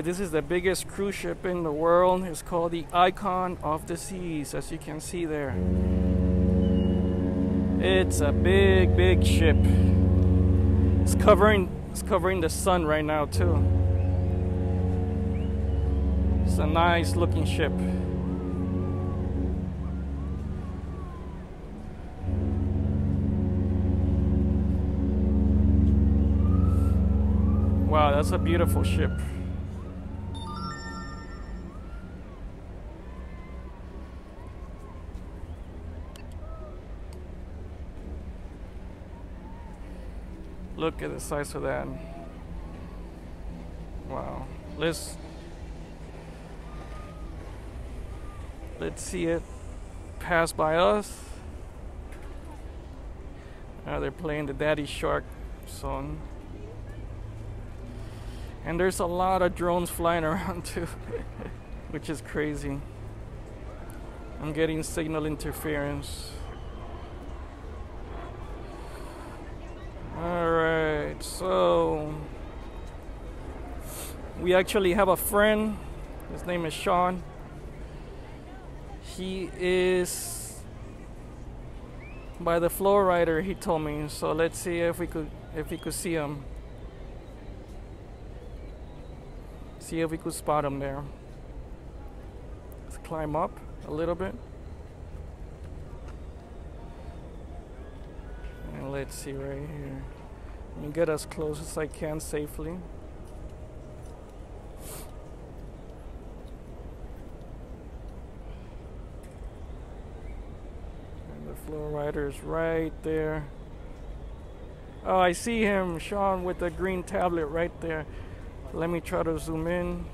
this is the biggest cruise ship in the world. It's called the Icon of the Seas, as you can see there. It's a big, big ship. It's covering it's covering the sun right now too. It's a nice looking ship. Wow, that's a beautiful ship. Look at the size of that. Wow. Let's let's see it pass by us. Now they're playing the Daddy Shark song. And there's a lot of drones flying around too, which is crazy. I'm getting signal interference. So we actually have a friend. His name is Sean. He is by the FlowRider, he told me. So let's see if we could if we could see him. See if we could spot him there. Let's climb up a little bit. And let's see right here. Let me get as close as I can safely. And the FlowRider is right there. Oh, I see him, Sean, with the green tablet right there. Let me try to zoom in.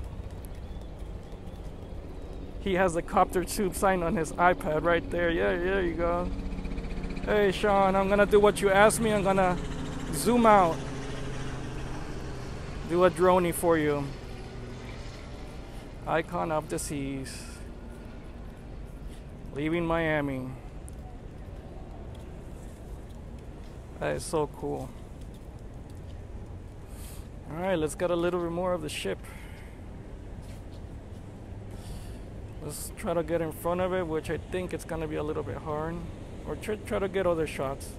He has the CopterTube sign on his iPad right there. Yeah, there you go. Hey, Sean, I'm gonna do what you asked me. I'm gonna zoom out. Do a droney for you. Icon of the seas. Leaving Miami. That is so cool. All right, let's get a little bit more of the ship. Let's try to get in front of it, which I think it's gonna be a little bit hard. Or try, try to get other shots.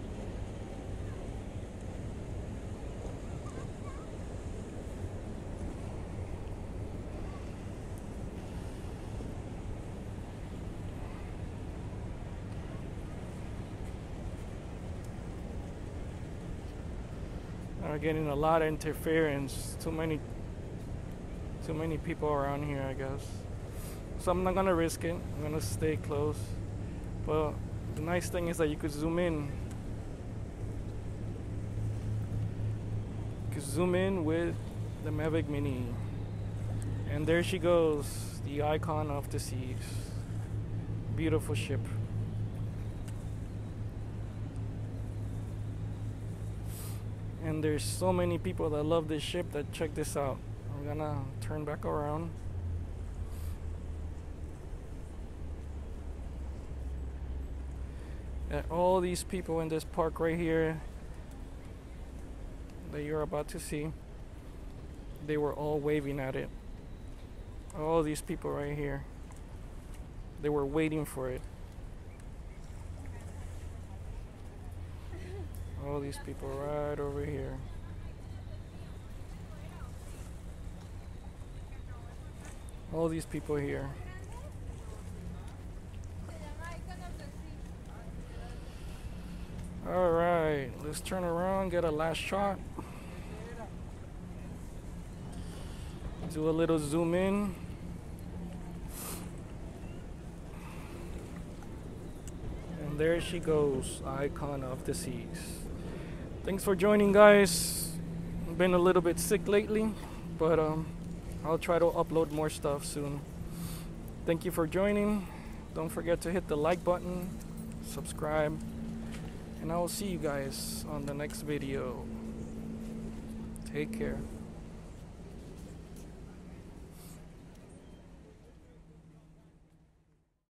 Are getting a lot of interference. Too many, too many people around here, I guess. So I'm not gonna risk it. I'm gonna stay close. But the nice thing is that you could zoom in. You could zoom in with the Mavic Mini. And there she goes, the icon of the seas. Beautiful ship. And there's so many people that love this ship that check this out. I'm gonna turn back around. All these people in this park right here that you're about to see they were all waving at it. All these people right here they were waiting for it all these people right over here. All these people here. All right, let's turn around, get a last shot. Do a little zoom in. And there she goes, icon of the seas. Thanks for joining, guys. Been a little bit sick lately, but um, I'll try to upload more stuff soon. Thank you for joining. Don't forget to hit the like button, subscribe, and I will see you guys on the next video. Take care.